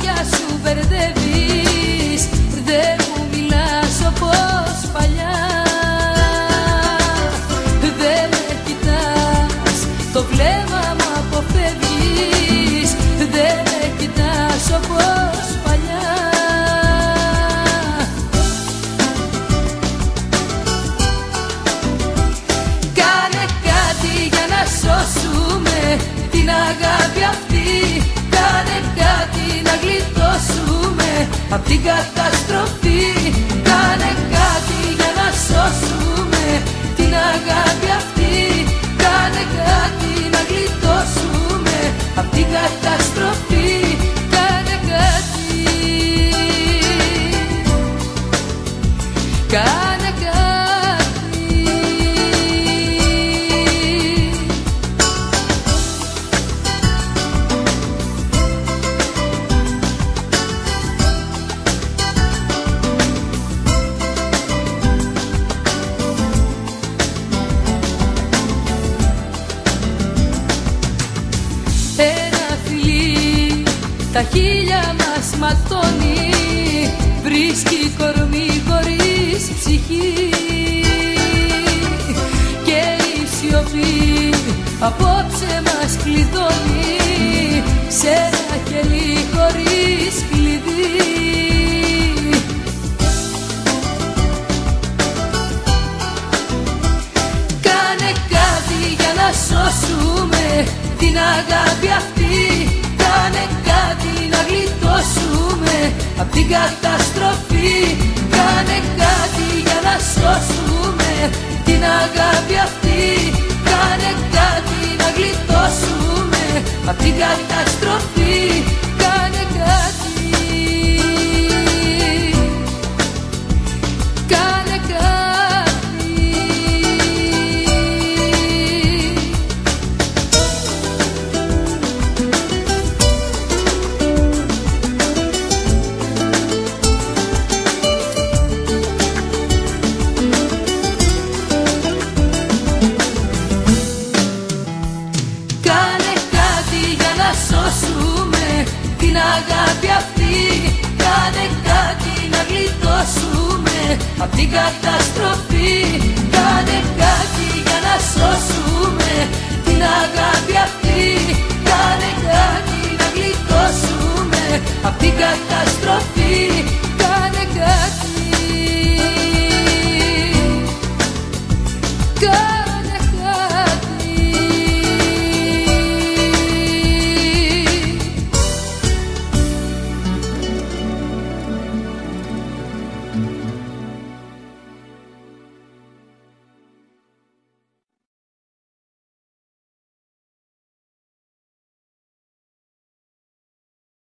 λόγια σου μπερδεύεις. Δεν μου μιλάς όπως παλιά. Απ' την καταστροφή Ένα φιλί τα χίλια μας ματώνει. Βρίσκει κορμί χωρίς ψυχή. Και η σιωπή απόψε μας κλειδώνει. Σε ένα κελί χωρίς κλειδί. Κάνε κάτι για να σώσουμε την αγάπη απ' την καταστροφή Κάνε κάτι για να σώσουμε την αγάπη αυτή. Κάνε κάτι να γλιτώσουμε. Απ' την καταστροφή αγάπη αυτή Κάνε κάτι να γλιτώσουμε απ' την καταστροφή. Κάνε κάτι για να σώσουμε την αγάπη αυτή Κάνε κάτι να γλιτώσουμε απ' την καταστροφή